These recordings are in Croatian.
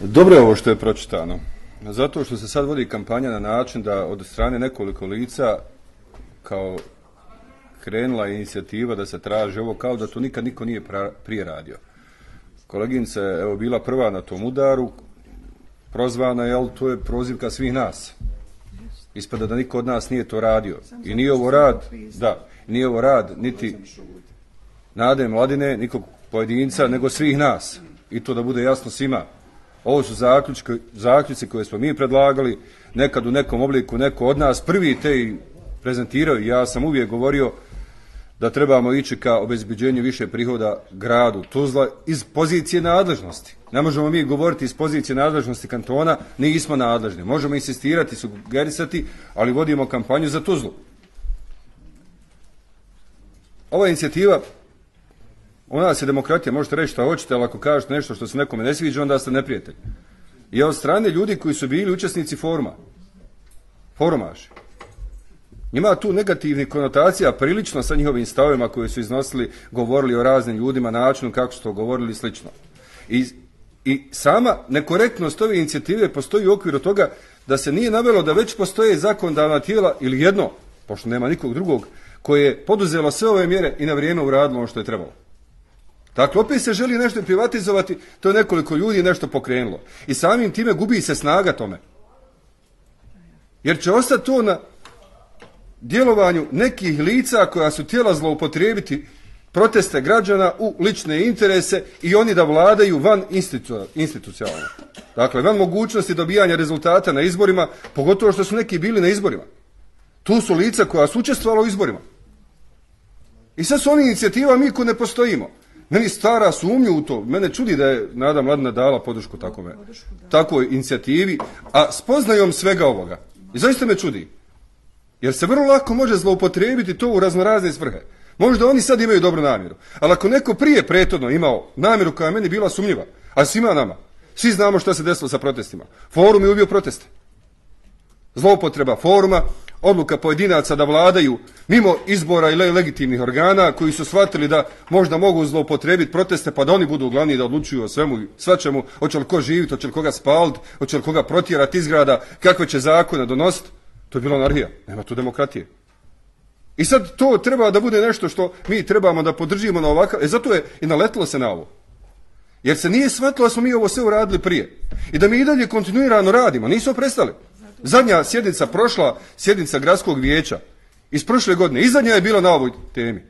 Dobro je ovo što je pročitano. Zato što se sad vodi kampanja na način da od strane nekoliko lica kao krenula je inicijativa da se traži ovo kao da to nikad niko nije prije radio. Koleginca je evo, bila prva na tom udaru, prozvana je, ali to je prozivka svih nas. Ispada da niko od nas nije to radio. I nije ovo rad, da, nije ovo rad niti nade mladine, nikog pojedinca, nego svih nas. I to da bude jasno svima. Ovo su zaključci koje smo mi predlagali, nekad u nekom obliku neko od nas prvi te i prezentirao ja sam uvijek govorio da trebamo ići ka obezbeđenju više prihoda gradu Tuzla iz pozicije nadležnosti. Ne možemo mi govoriti iz pozicije nadležnosti kantona, nismo nadležni. Možemo insistirati, sugerisati, ali vodimo kampanju za Tuzlu. Ova inicijativa, u nas je demokratija, možete reći šta hoćete, ali ako kažete nešto što se nekome ne sviđa, onda ste neprijatelj. I od strane ljudi koji su bili učesnici foruma, forumaši, ima tu negativnih konotacija prilično sa njihovim stavovima koje su iznosili, govorili o raznim ljudima, načinu kako su to govorili i slično. I, I sama nekorektnost ove inicijative postoji u okviru toga da se nije navelo da već postoje zakonodavna tijela ili jedno, pošto nema nikog drugog, koje je poduzelo sve ove mjere i na vrijeme uradilo ono što je trebalo. Dakle, opet se želi nešto privatizovati, to je nekoliko ljudi nešto pokrenulo. I samim time gubi se snaga tome. Jer će ostati to na djelovanju nekih lica koja su tijela zloupotrijebiti proteste građana u lične interese i oni da vladaju van institucionalno. Dakle, van mogućnosti dobijanja rezultata na izborima, pogotovo što su neki bili na izborima. Tu su lica koja su učestvovala u izborima. I sad su oni inicijativa mi ko ne postojimo. Meni stara sumnju u to. Mene čudi da je Nada Mladina dala podršku takome, takvoj inicijativi, a spoznajom svega ovoga. I zaista me čudi. Jer se vrlo lako može zloupotrijebiti to u raznorazne svrhe. Možda oni sad imaju dobru namjeru. Ali ako neko prije prethodno imao namjeru koja je meni bila sumnjiva, a svima nama, svi znamo što se desilo sa protestima. Forum je ubio proteste. Zloupotreba foruma, odluka pojedinaca da vladaju mimo izbora i legitimnih organa koji su shvatili da možda mogu zloupotrijebiti proteste pa da oni budu glavni da odlučuju o svemu i svačemu, hoće li ko živjeti, hoće li koga spaliti, hoće li koga protjerati izgrada, kakve će zakone donositi. To je bila anarhija. Nema tu demokratije. I sad to treba da bude nešto što mi trebamo da podržimo na ovakav... E zato je i naletilo se na ovo. Jer se nije shvatilo da smo mi ovo sve uradili prije. I da mi i dalje kontinuirano radimo. Nismo prestali. Zadnja sjednica prošla, sjednica gradskog vijeća iz prošle godine. I zadnja je bila na ovoj temi.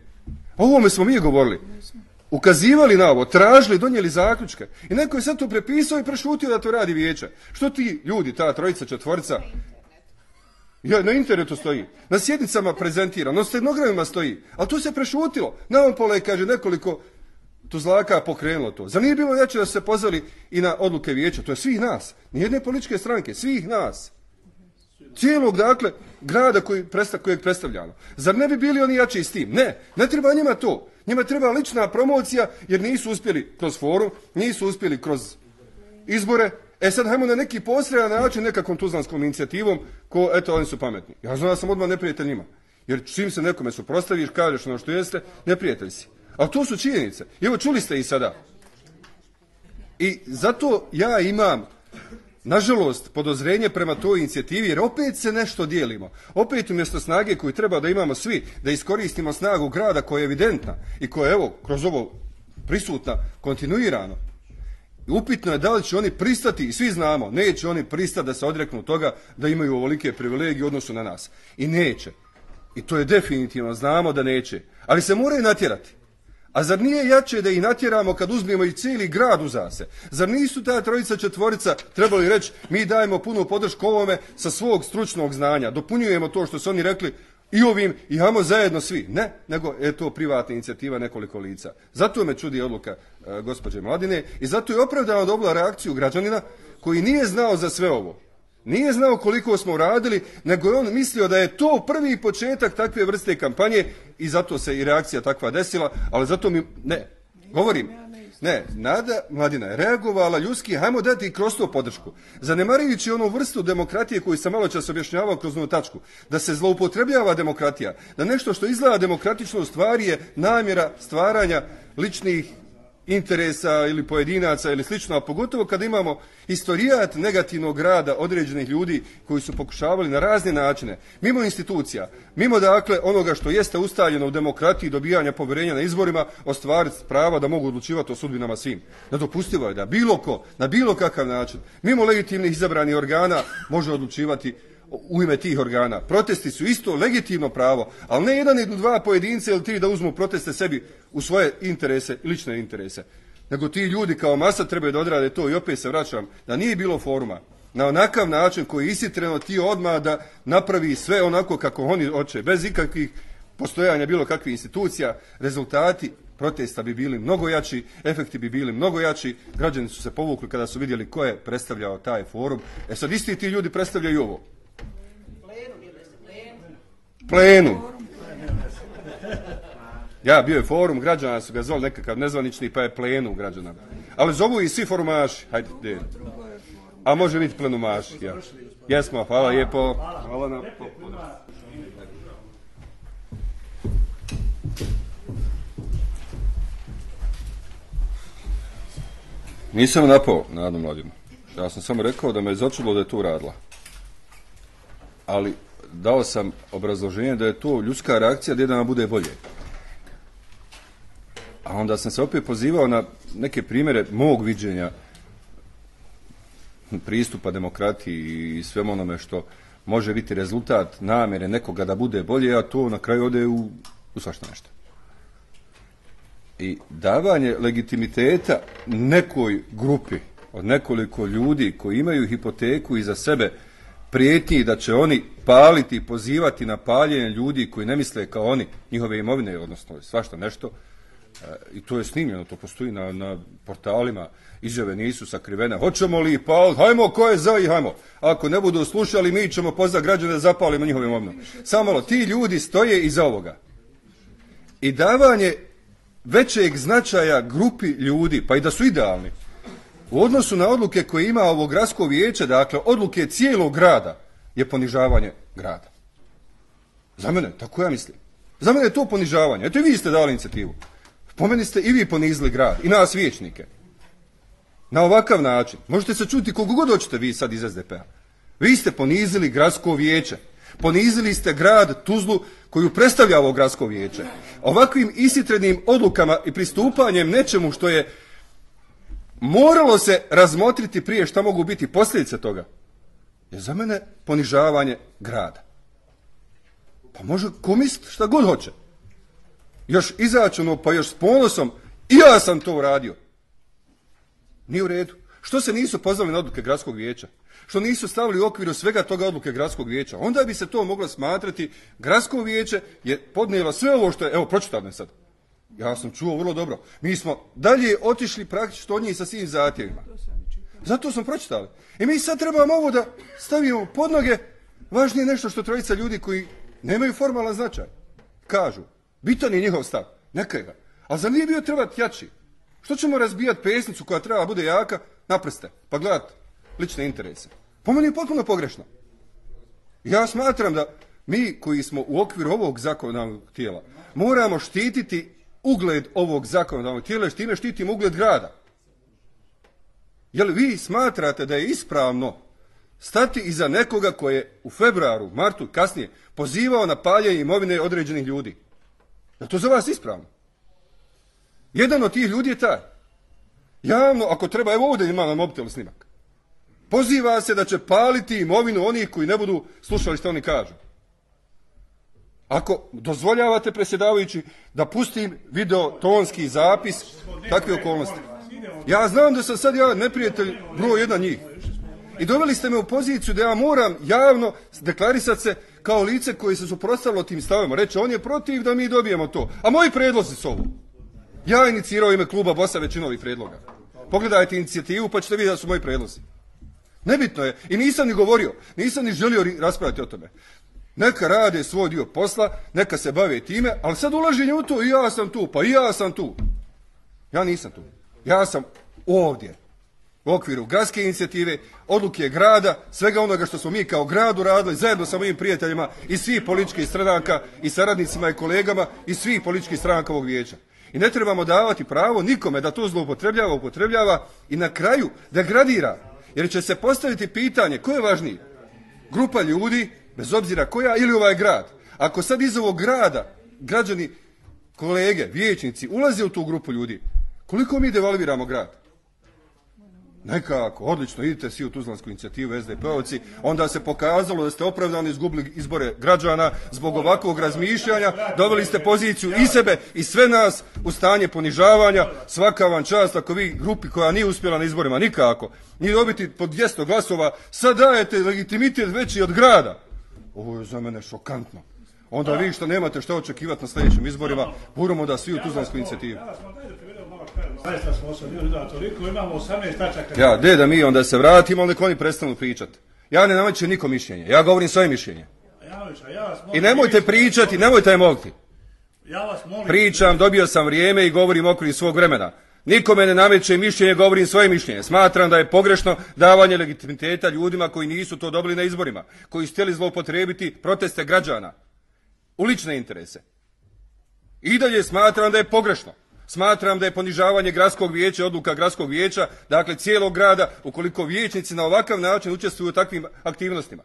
O ovome smo mi govorili. Ukazivali na ovo, tražili, donijeli zaključke. I neko je sad to prepisao i prešutio da to radi vijeće. Što ti ljudi, ta trojica, četvorica, ja, na internetu stoji, na sjednicama prezentira, na stenogramima stoji, ali to se prešutilo. Na ovom pola je, kaže, nekoliko tuzlaka pokrenulo to. Zar nije bilo jače da se pozvali i na odluke vijeća? To je svih nas. Nijedne političke stranke, svih nas. Cijelog, dakle, grada koji kojeg predstavljamo. Zar ne bi bili oni jači s tim? Ne, ne treba njima to. Njima treba lična promocija jer nisu uspjeli kroz forum, nisu uspjeli kroz izbore, E sad hajmo na neki posredan način nekakvom tuzlanskom inicijativom ko, eto, oni su pametni. Ja znam da sam odmah neprijatelj njima. Jer čim se nekome suprostaviš, kažeš ono što jeste, neprijatelj si. Ali to su činjenice. Evo čuli ste i sada. I zato ja imam, nažalost, podozrenje prema toj inicijativi, jer opet se nešto dijelimo. Opet umjesto snage koju treba da imamo svi, da iskoristimo snagu grada koja je evidentna i koja je, evo, kroz ovo prisutna kontinuirano, upitno je da li će oni pristati, i svi znamo, neće oni pristati da se odreknu toga da imaju ovolike privilegije u odnosu na nas. I neće. I to je definitivno, znamo da neće. Ali se moraju natjerati. A zar nije jače da ih natjeramo kad uzmemo i cijeli grad u zase? Zar nisu ta trojica četvorica trebali reći mi dajemo punu podršku ovome sa svog stručnog znanja, dopunjujemo to što su oni rekli i ovim i hajmo zajedno svi. Ne, nego je to privatna inicijativa nekoliko lica. Zato me čudi odluka e, gospođe Mladine i zato je opravdano dobila reakciju građanina koji nije znao za sve ovo. Nije znao koliko smo radili, nego je on mislio da je to prvi početak takve vrste kampanje i zato se i reakcija takva desila, ali zato mi, ne, govorim, Ne, Nada Mladina je reagovala ljudski, hajmo dati i kroz to podršku. Zanemarujući onu vrstu demokratije koju sam malo čas objašnjavao kroz onu tačku, da se zloupotrebljava demokratija, da nešto što izgleda demokratično u stvari je namjera stvaranja ličnih interesa ili pojedinaca ili slično, a pogotovo kada imamo istorijat negativnog rada određenih ljudi koji su pokušavali na razne načine, mimo institucija, mimo dakle onoga što jeste ustaljeno u demokratiji dobijanja povjerenja na izborima, ostvariti prava da mogu odlučivati o sudbinama svim. Nedopustivo je da bilo ko, na bilo kakav način, mimo legitimnih izabranih organa, može odlučivati u ime tih organa. Protesti su isto legitimno pravo, ali ne jedan ili dva pojedince ili tri da uzmu proteste sebi u svoje interese, lične interese. Nego ti ljudi kao masa trebaju da odrade to i opet se vraćam, da nije bilo foruma. Na onakav način koji je isitreno ti odmah da napravi sve onako kako oni hoće, bez ikakvih postojanja bilo kakvih institucija, rezultati protesta bi bili mnogo jači, efekti bi bili mnogo jači, građani su se povukli kada su vidjeli ko je predstavljao taj forum. E sad isti ti ljudi predstavljaju ovo plenu. Ja, bio je forum građana, su ga zvali nekakav nezvanični, pa je plenu građana. Ali zovu i svi forumaši. Hajde, de. A može biti plenumaši, ja. Jesmo, hvala lijepo. Hvala na Nisam napao Nadu Mladinu. Ja sam samo rekao da me je začulo da je tu radila. Ali dao sam obrazloženje da je to ljudska reakcija da nama bude bolje. A onda sam se opet pozivao na neke primjere mog viđenja pristupa demokratiji i svemu onome što može biti rezultat namjere nekoga da bude bolje, a to na kraju ode u, u svašta nešto. I davanje legitimiteta nekoj grupi od nekoliko ljudi koji imaju hipoteku iza sebe prijetnji da će oni paliti i pozivati na paljenje ljudi koji ne misle kao oni njihove imovine, odnosno svašta nešto, e, i to je snimljeno, to postoji na, na portalima, izjave nisu sakrivene. Hoćemo li paliti? Hajmo, ko je za i hajmo. Ako ne budu slušali, mi ćemo pozvati građane da zapalimo njihove imovine. Samo malo, ti ljudi stoje iza ovoga. I davanje većeg značaja grupi ljudi, pa i da su idealni, u odnosu na odluke koje ima ovo gradsko vijeće, dakle odluke cijelog grada, je ponižavanje grada. Za mene, tako ja mislim. Za mene je to ponižavanje. Eto i vi ste dali inicijativu. Po meni ste i vi ponizili grad, i nas vijećnike. Na ovakav način. Možete se čuti koliko god hoćete vi sad iz SDP-a. Vi ste ponizili gradsko vijeće. Ponizili ste grad Tuzlu koju predstavlja ovo gradsko vijeće. Ovakvim isitrenim odlukama i pristupanjem nečemu što je moralo se razmotriti prije šta mogu biti posljedice toga, je za mene ponižavanje grada. Pa može komist šta god hoće. Još izačeno, pa još s ponosom, i ja sam to uradio. Nije u redu. Što se nisu pozvali na odluke gradskog vijeća? Što nisu stavili u okviru svega toga odluke gradskog vijeća? Onda bi se to moglo smatrati, gradsko vijeće je podnijelo sve ovo što je, evo pročitam sad, ja sam čuo vrlo dobro. Mi smo dalje otišli praktično od njih sa svim zahtjevima. Zato smo pročitali. I mi sad trebamo ovo da stavimo pod noge. Važnije nešto što trojica ljudi koji nemaju formalan značaj. Kažu. Bitan je njihov stav. Neka ga. A za nije bio trebati jači? Što ćemo razbijati pesnicu koja treba bude jaka na prste? Pa gledat lične interese. Po meni je potpuno pogrešno. Ja smatram da mi koji smo u okviru ovog zakonodavnog tijela moramo štititi ugled ovog zakonodavnog tijela, time štitimo ugled grada. Jel vi smatrate da je ispravno stati iza nekoga koje je u februaru, martu, kasnije pozivao na paljenje imovine određenih ljudi? Je to za vas ispravno? Jedan od tih ljudi je taj. Javno, ako treba, evo ovdje ima na snimak. Poziva se da će paliti imovinu onih koji ne budu slušali što oni kažu. Ako dozvoljavate predsjedavajući da pustim video tonski zapis takve okolnosti. Ja znam da sam sad ja neprijatelj broj jedan njih. I doveli ste me u poziciju da ja moram javno deklarisati se kao lice koji se suprotstavilo tim stavima. Reći, on je protiv da mi dobijemo to. A moji predlozi su ovo. Ja inicirao ime kluba Bosa većinu predloga. Pogledajte inicijativu pa ćete vidjeti da su moji predlozi. Nebitno je. I nisam ni govorio. Nisam ni želio raspraviti o tome. Neka rade svoj dio posla, neka se bave time, ali sad ulaženje u to i ja sam tu, pa i ja sam tu. Ja nisam tu. Ja sam ovdje u okviru gradske inicijative, odluke grada, svega onoga što smo mi kao grad uradili zajedno sa mojim prijateljima i svih političkih stranaka i saradnicima i kolegama i svih političkih stranaka ovog vijeća. I ne trebamo davati pravo nikome da to zloupotrebljava, upotrebljava i na kraju da gradira. Jer će se postaviti pitanje ko je važniji? Grupa ljudi, bez obzira koja, ili ovaj grad. Ako sad iz ovog grada građani, kolege, vijećnici ulaze u tu grupu ljudi, koliko mi devalviramo grad? Nekako, odlično, idite svi u Tuzlansku inicijativu SDP-ovci, onda se pokazalo da ste opravdano izgubili izbore građana zbog ovakvog razmišljanja, doveli ste poziciju i sebe i sve nas u stanje ponižavanja, svaka vam čast ako vi grupi koja nije uspjela na izborima nikako, ni dobiti po 200 glasova, sad dajete legitimitet veći od grada. Ovo je za mene šokantno. Onda vi što nemate što očekivati na sljedećim izborima, buramo da svi u Tuzlansku inicijativu. Zaista smo osobili da toliko, imamo 18 tačaka. Ja, de da mi onda se vratimo, onda oni prestanu pričati. Ja ne namećem niko mišljenje, ja govorim svoje mišljenje. I nemojte pričati, nemojte je moliti. Ja vas molim... Pričam, dobio sam vrijeme i govorim okvir svog vremena. Nikome ne nameće mišljenje, govorim svoje mišljenje. Smatram da je pogrešno davanje legitimiteta ljudima koji nisu to dobili na izborima, koji su htjeli zloupotrijebiti proteste građana u lične interese. I dalje smatram da je pogrešno. Smatram da je ponižavanje gradskog vijeća, odluka gradskog vijeća, dakle cijelog grada, ukoliko vijećnici na ovakav način učestvuju u takvim aktivnostima.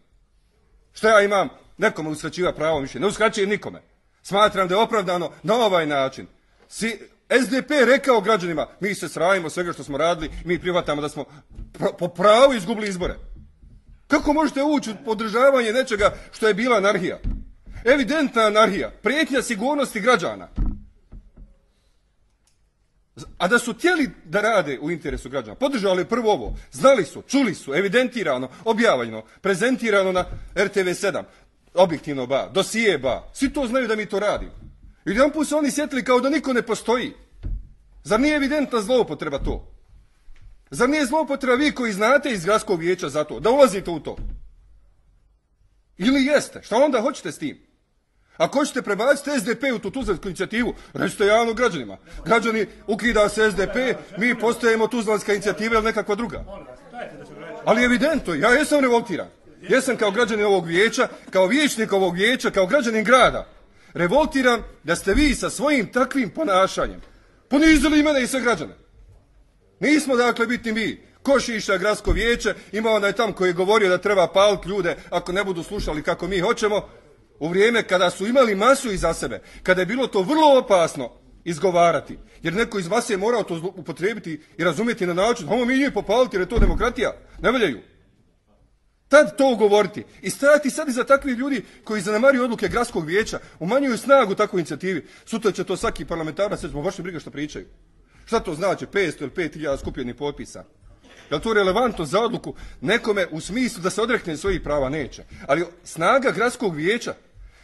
Što ja imam? Nekome uskraćiva pravo mišljenje. Ne uskraćujem nikome. Smatram da je opravdano na ovaj način. Si, SDP je rekao građanima, mi se sravimo svega što smo radili, mi prihvatamo da smo po pravu izgubili izbore. Kako možete ući u podržavanje nečega što je bila anarhija? Evidentna anarhija, prijetnja sigurnosti građana. A da su htjeli da rade u interesu građana, podržali prvo ovo, znali su, čuli su, evidentirano, objavljeno, prezentirano na RTV 7, objektivno ba, dosije ba, svi to znaju da mi to radimo. I jedan put su oni sjetili kao da niko ne postoji. Zar nije evidentna zloupotreba to? Zar nije zloupotreba vi koji znate iz gradskog vijeća za to, da ulazite u to? Ili jeste? Šta onda hoćete s tim? Ako hoćete prebaciti SDP u tu tuzlansku inicijativu, recite javno građanima. Građani, ukida se SDP, mi postajemo tuzlanska inicijativa ili nekakva druga. Ali evidentno, ja jesam revoltiran. Jesam kao građanin ovog vijeća, kao vijećnik ovog vijeća, kao građanin grada. Revoltiran da ste vi sa svojim takvim ponašanjem ponizili mene i sve građane. Nismo dakle biti mi. Košiša, gradsko vijeće, ima onaj tam koji je govorio da treba paliti ljude ako ne budu slušali kako mi hoćemo, u vrijeme kada su imali masu iza sebe, kada je bilo to vrlo opasno izgovarati, jer neko iz mase je morao to upotrijebiti i razumjeti na način, ovo mi nije popaliti jer je to demokratija, ne valjaju. Tad to govoriti i stajati sad iza takvih ljudi koji zanemaruju odluke gradskog vijeća, umanjuju snagu takvoj inicijativi. Sutra će to svaki parlamentarac, smo baš briga što pričaju. Šta to znači 500 ili 5000 skupljenih potpisa? Je li to relevantno za odluku nekome u smislu da se odrekne svojih prava? Neće. Ali snaga gradskog vijeća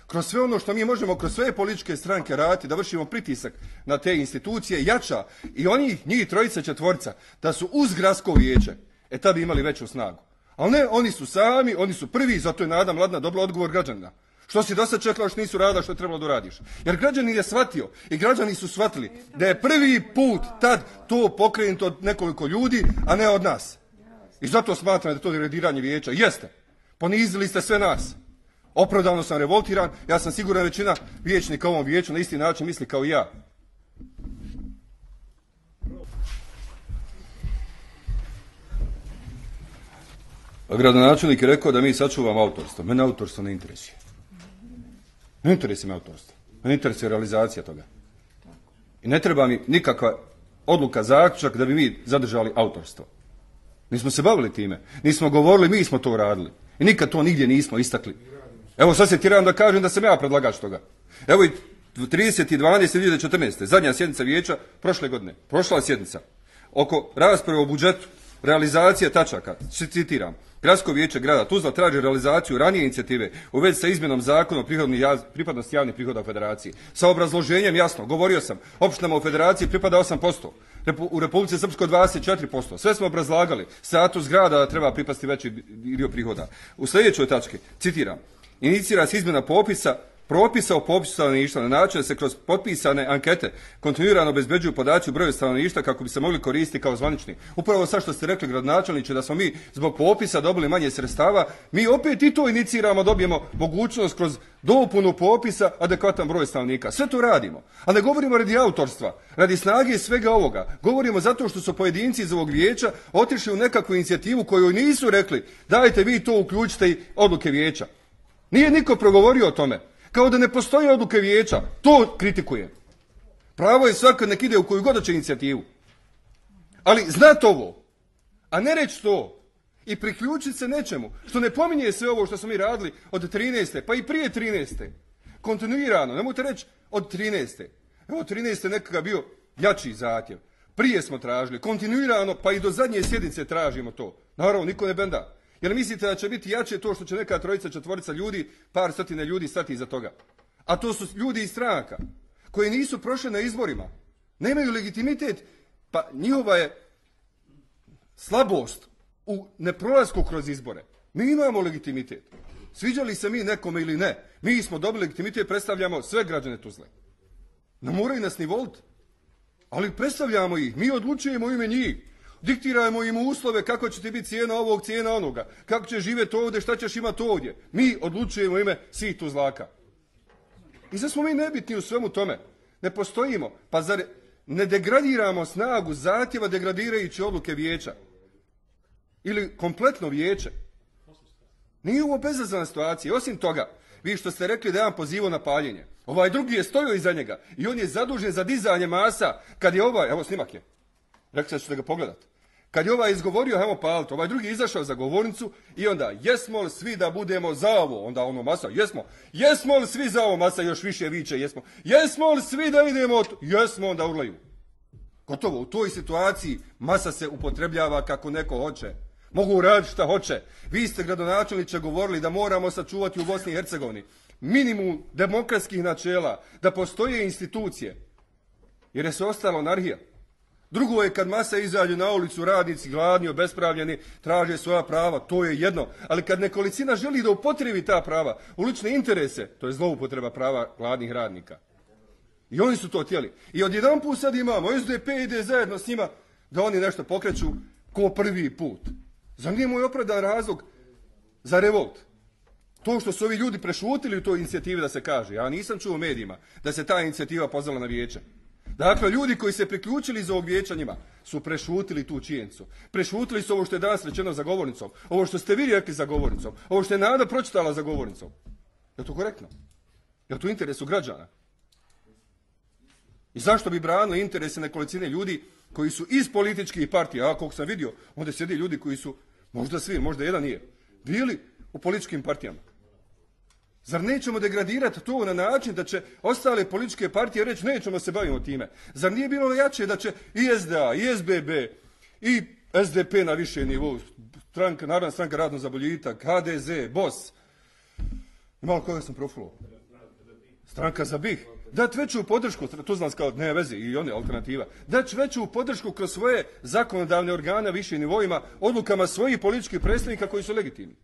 kroz sve ono što mi možemo kroz sve političke stranke raditi, da vršimo pritisak na te institucije, jača i oni, njih trojica četvorica, da su uz gradsko vijeće, e tad bi imali veću snagu. Ali ne, oni su sami, oni su prvi, zato je Nada Mladna dobila odgovor građana. Što si dosta čekala što nisu radila što je trebalo da radiš. Jer građani je shvatio i građani su shvatili da je prvi put tad to pokrenuto od nekoliko ljudi, a ne od nas. I zato smatram da to degradiranje vijeća. Jeste. Ponizili ste sve nas. Opravdano sam revoltiran, ja sam siguran većina vijećnika ovom vijeću na isti način misli kao i ja. Gradonačelnik je rekao da mi sačuvamo autorstvo. Mene autorstvo ne interesuje. Ne interesuje me autorstvo. Mene interesuje realizacija toga. I ne treba mi nikakva odluka, zaključak da bi mi zadržali autorstvo. Nismo se bavili time. Nismo govorili, mi smo to uradili. I nikad to nigdje nismo istakli. Evo sad se tiram da kažem da sam ja predlagač toga. Evo i 30.12.2014. zadnja sjednica vijeća prošle godine. Prošla sjednica. Oko rasprave o budžetu, realizacija tačaka, citiram. Gradsko vijeće grada Tuzla traži realizaciju ranije inicijative u vezi sa izmjenom zakona o pripadnosti javnih prihoda u federaciji. Sa obrazloženjem jasno, govorio sam, opštinama u federaciji pripada 8%, u Republici Srpskoj 24%. Sve smo obrazlagali, status grada treba pripasti veći dio prihoda. U sljedećoj tački, citiram, inicira se izmjena popisa propisa o popisu stanovništva na način da se kroz potpisane ankete kontinuirano obezbeđuju podaci u broju stanovništva kako bi se mogli koristiti kao zvanični. Upravo sad što ste rekli gradonačelniče da smo mi zbog popisa dobili manje sredstava, mi opet i to iniciramo, dobijemo mogućnost kroz dopunu popisa adekvatan broj stanovnika. Sve to radimo. A ne govorimo radi autorstva, radi snage i svega ovoga. Govorimo zato što su pojedinci iz ovog vijeća otišli u nekakvu inicijativu koju nisu rekli dajte vi to uključite i odluke vijeća. Nije niko progovorio o tome. Kao da ne postoji odluke vijeća. To kritikuje. Pravo je svaka nek ide u koju god će inicijativu. Ali znat ovo, a ne reći to i priključiti se nečemu, što ne pominje sve ovo što smo mi radili od 13. pa i prije 13. Kontinuirano, nemojte reći od 13. Evo 13. nekakav bio jači zahtjev. Prije smo tražili, kontinuirano, pa i do zadnje sjednice tražimo to. Naravno, niko ne benda. Jer mislite da će biti jače to što će neka trojica, četvorica ljudi, par stotine ljudi stati iza toga? A to su ljudi iz stranaka koji nisu prošli na izborima. Nemaju legitimitet, pa njihova je slabost u neprolasku kroz izbore. Mi imamo legitimitet. Sviđali se mi nekome ili ne, mi smo dobili legitimitet, predstavljamo sve građane Tuzle. Ne moraju nas ni voliti. Ali predstavljamo ih, mi odlučujemo u ime njih. Diktirajmo im uslove kako će ti biti cijena ovog, cijena onoga. Kako će živjeti ovdje, šta ćeš imati ovdje. Mi odlučujemo ime svih zlaka. I sad smo mi nebitni u svemu tome. Ne postojimo. Pa zar ne degradiramo snagu zahtjeva degradirajući odluke vijeća? Ili kompletno vijeće? Nije ovo bezazana situacija. Osim toga, vi što ste rekli da je on na paljenje. Ovaj drugi je stojio iza njega i on je zadužen za dizanje masa kad je ovaj, evo snimak je, Rekli ćete ga pogledat. Kad je ovaj izgovorio, evo palto, ovaj drugi izašao za govornicu i onda, jesmo li svi da budemo za ovo? Onda ono masa, jesmo. Jesmo li svi za ovo? Masa još više viče, jesmo. Jesmo li svi da idemo? Jesmo, onda urlaju. Gotovo, u toj situaciji masa se upotrebljava kako neko hoće. Mogu raditi šta hoće. Vi ste gradonačelniče govorili da moramo sačuvati u Bosni i Hercegovini minimum demokratskih načela, da postoje institucije. Jer je se ostalo anarhija. Drugo je kad masa izađe na ulicu, radnici gladni, obespravljeni, traže svoja prava, to je jedno. Ali kad nekolicina želi da upotrebi ta prava u lične interese, to je zloupotreba prava gladnih radnika. I oni su to htjeli. I odjedan put sad imamo, SDP ide zajedno s njima da oni nešto pokreću ko prvi put. Za nije moj opravdan razlog za revolt? To što su ovi ljudi prešutili u toj inicijativi da se kaže, ja nisam čuo medijima da se ta inicijativa pozvala na vijeće. Dakle, ljudi koji se priključili iz ovog vijeća su prešutili tu činjenicu. Prešutili su ovo što je danas rečeno za govornicom. Ovo što ste vi rekli za govornicom. Ovo što je Nada pročitala za govornicom. Je to korektno? Je to u interesu građana? I zašto bi branili interese nekolicine ljudi koji su iz političkih partija, a koliko sam vidio, onda sjedi ljudi koji su, možda svi, možda jedan nije, bili u političkim partijama. Zar nećemo degradirati to na način da će ostale političke partije reći nećemo se bavimo time? Zar nije bilo jače da će i SDA, i SBB, i SDP na više nivou, stranka, Narodna stranka radno za boljitak, HDZ, BOS, malo koga sam profulo? Stranka za BiH. Dati veću podršku, tu znam kao ne vezi i oni alternativa, dati veću podršku kroz svoje zakonodavne organe više nivoima, odlukama svojih političkih predstavnika koji su legitimni.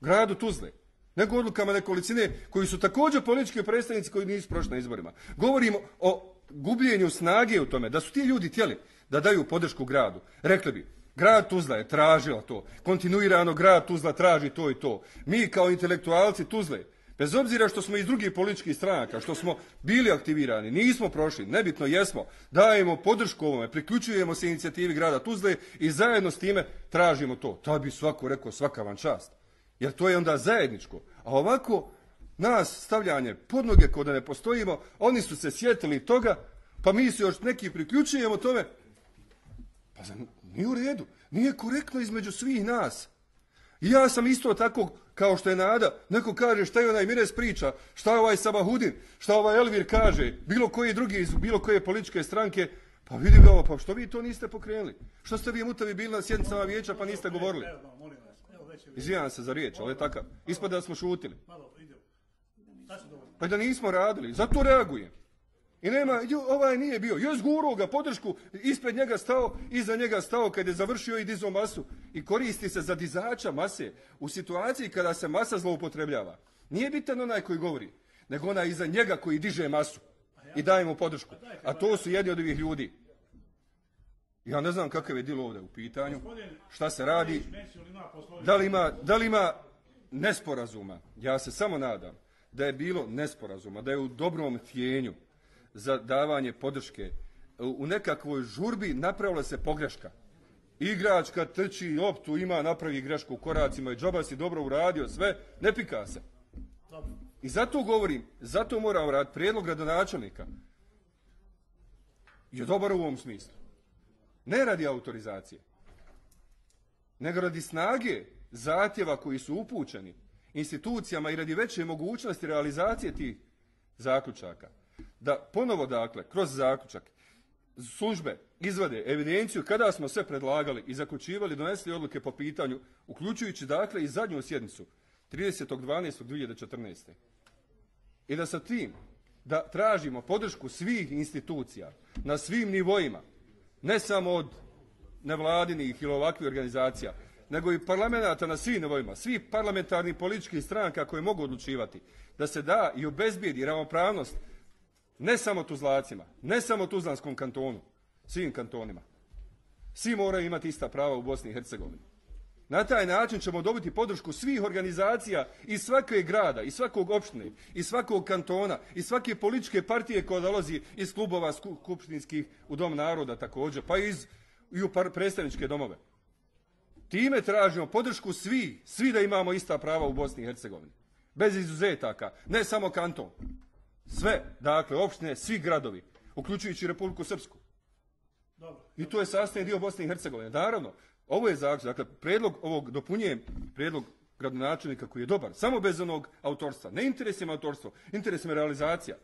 Gradu Tuzle nego odlukama nekolicine koji su također politički predstavnici koji nisu prošli na izborima. Govorimo o gubljenju snage u tome, da su ti ljudi htjeli da daju podršku gradu. Rekli bi, grad Tuzla je tražila to, kontinuirano grad Tuzla traži to i to. Mi kao intelektualci Tuzle, bez obzira što smo iz drugih političkih stranaka, što smo bili aktivirani, nismo prošli, nebitno jesmo, dajemo podršku ovome, priključujemo se inicijativi grada Tuzle i zajedno s time tražimo to. To bi svako rekao, svaka vam čast. Jer to je onda zajedničko. A ovako, nas stavljanje podnoge kod da ne postojimo, oni su se sjetili toga, pa mi se još neki priključujemo tome. Pa za, nije u redu. Nije korektno između svih nas. I ja sam isto tako kao što je Nada. Neko kaže šta je onaj Mires priča, šta je ovaj Sabahudin, šta ovaj Elvir kaže, bilo koji drugi iz bilo koje političke stranke, pa vidi ga pa što vi to niste pokrenuli? Što ste vi mutavi bili na sjednicama vijeća pa niste govorili? Izvijam se za riječ, ali je takav. Ispada da smo šutili. Pa da nismo radili, zato reagujem. I nema, ovaj nije bio, još guro ga podršku, ispred njega stao, iza njega stao kad je završio i dizo masu. I koristi se za dizača mase u situaciji kada se masa zloupotrebljava. Nije bitan onaj koji govori, nego onaj iza njega koji diže masu i daje mu podršku. A to su jedni od ovih ljudi. Ja ne znam kakav je dilo ovdje u pitanju, šta se radi, da li ima, da li ima nesporazuma. Ja se samo nadam da je bilo nesporazuma, da je u dobrom tjenju za davanje podrške u nekakvoj žurbi napravila se pogreška. Igrač kad trči optu ima napravi grešku u koracima i džoba si dobro uradio sve, ne pika se. I zato govorim, zato moram raditi prijedlog gradonačelnika je dobar u ovom smislu. Ne radi autorizacije, nego radi snage zatjeva koji su upućeni institucijama i radi veće mogućnosti realizacije tih zaključaka. Da ponovo, dakle, kroz zaključak službe izvade evidenciju kada smo sve predlagali i zaključivali, donesli odluke po pitanju, uključujući, dakle, i zadnju sjednicu 30.12.2014. I da sa tim da tražimo podršku svih institucija na svim nivoima, ne samo od nevladinih ili ovakvih organizacija, nego i parlamenta na svim nivoima, svih parlamentarnih političkih stranaka koje mogu odlučivati, da se da i obezbijedi ravnopravnost ne samo Tuzlacima, ne samo Tuzlanskom kantonu, svim kantonima. Svi moraju imati ista prava u Bosni i Hercegovini. Na taj način ćemo dobiti podršku svih organizacija i svake grada, i svakog opštine, i svakog kantona, i svake političke partije koja dolazi iz klubova skupštinskih u Dom naroda također, pa iz, i u predstavničke domove. Time tražimo podršku svi, svi da imamo ista prava u Bosni i Hercegovini. Bez izuzetaka, ne samo kanton. Sve, dakle, opštine, svi gradovi, uključujući Republiku Srpsku. I to je sastavni dio Bosne i Hercegovine. Naravno, ovo je zaključak, dakle, predlog ovog dopunjujem predlog gradonačelnika koji je dobar, samo bez onog autorstva. Ne interesima autorstvo, interesima realizacija.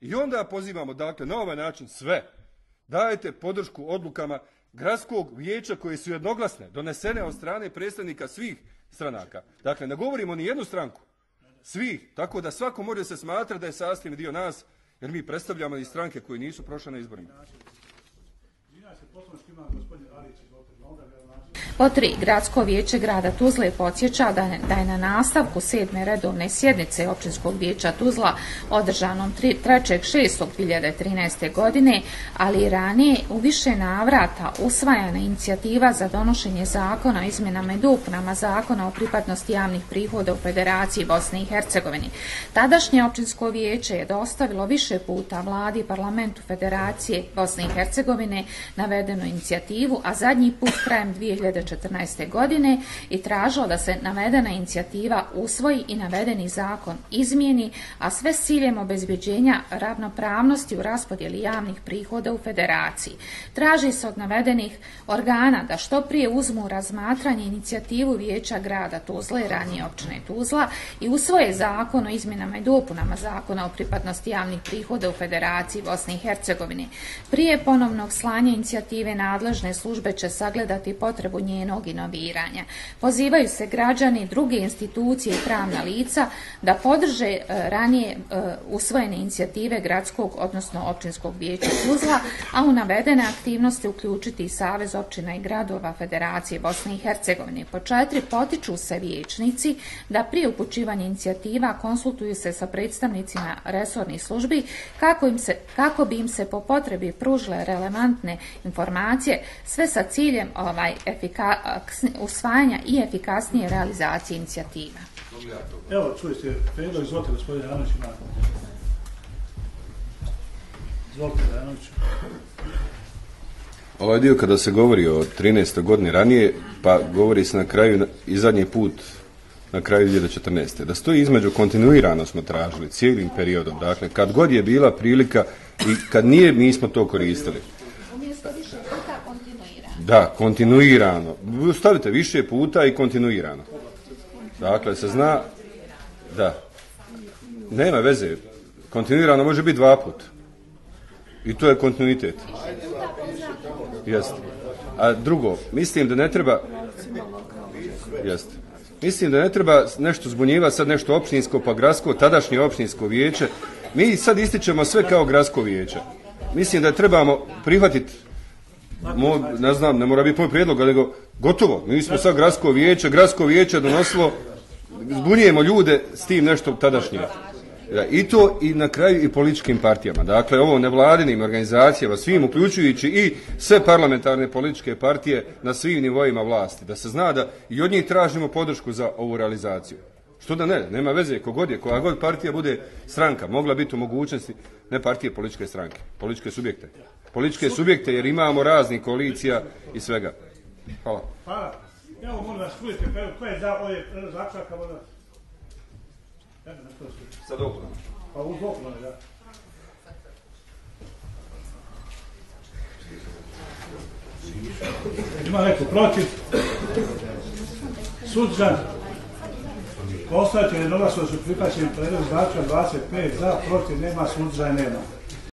I onda pozivamo, dakle, na ovaj način sve. Dajete podršku odlukama gradskog vijeća koje su jednoglasne, donesene od strane predstavnika svih stranaka. Dakle, ne govorimo ni jednu stranku. Svih. Tako da svako može se smatrati da je sastavni dio nas, jer mi predstavljamo i stranke koje nisu prošle na izborima. Poslovnički ima gospodin Alić. Po tri, Gradsko vijeće grada Tuzle podsjeća da, da je na nastavku sedme redovne sjednice Općinskog vijeća Tuzla održanom 3.6.2013. godine, ali i ranije u više navrata usvajana inicijativa za donošenje zakona o izmjenama i dopunama zakona o pripadnosti javnih prihoda u Federaciji Bosne i Hercegovini. Tadašnje Općinsko vijeće je dostavilo više puta vladi i parlamentu Federacije Bosne i Hercegovine navedenu inicijativu, a zadnji put krajem 2014 2014. godine i tražilo da se navedena inicijativa usvoji i navedeni zakon izmijeni, a sve s ciljem obezbjeđenja ravnopravnosti u raspodjeli javnih prihoda u federaciji. Traži se od navedenih organa da što prije uzmu razmatranje inicijativu Vijeća grada Tuzla i ranije općine Tuzla i usvoje zakon o izmjenama i dopunama zakona o pripadnosti javnih prihoda u Federaciji Bosne i Hercegovine. Prije ponovnog slanja inicijative nadležne službe će sagledati potrebu nje njenog inoviranja. Pozivaju se građani, druge institucije i pravna lica da podrže e, ranije e, usvojene inicijative gradskog, odnosno općinskog vijeća Tuzla, a u navedene aktivnosti uključiti i Savez općina i gradova Federacije Bosne i Hercegovine. Po četiri potiču se vijećnici da prije upućivanja inicijativa konsultuju se sa predstavnicima resornih službi kako, im se, kako bi im se po potrebi pružile relevantne informacije sve sa ciljem ovaj efika, usvajanja i efikasnije realizacije inicijativa. Evo, čuli ste, predlog, izvolite, gospodine Janović, ima. Izvolite, Janović. Ovaj dio kada se govori o 13. godini ranije, pa govori se na kraju i zadnji put na kraju 2014. Da stoji između kontinuirano smo tražili cijelim periodom. Dakle, kad god je bila prilika i kad nije, mi smo to koristili. Da, kontinuirano. Stavite više puta i kontinuirano. Dakle, se zna... Da. Nema veze. Kontinuirano može biti dva puta. I to je kontinuitet. Jeste. A drugo, mislim da ne treba... Jeste. Mislim da ne treba nešto zbunjivati, sad nešto općinsko pa gradsko, tadašnje općinsko vijeće. Mi sad ističemo sve kao gradsko vijeće. Mislim da trebamo prihvatiti Mo, ne znam, ne mora biti moj prijedlog, nego gotovo. Mi smo sad gradsko vijeće, gradsko vijeće donosilo, zbunjujemo ljude s tim nešto tadašnje. Da, I to i na kraju i političkim partijama. Dakle, ovo nevladinim organizacijama, svim uključujući i sve parlamentarne političke partije na svim nivoima vlasti. Da se zna da i od njih tražimo podršku za ovu realizaciju. Što da ne, nema veze, kogod je, koja god partija bude stranka, mogla biti u mogućnosti, ne partije, političke stranke, političke subjekte. Političke subjekte jer imamo raznih koalicija i svega. Hvala. Hvala. Evo, molim vas, čujete, pa ko je za ove zaključaka, molim vas? Sad opuno. Pa uz oklone, da. Ima neko protiv? Suzdržan? Ostajete jednoglasno su prihvaćeni predlog zaključka 25 za, protiv nema, suzdržan nema.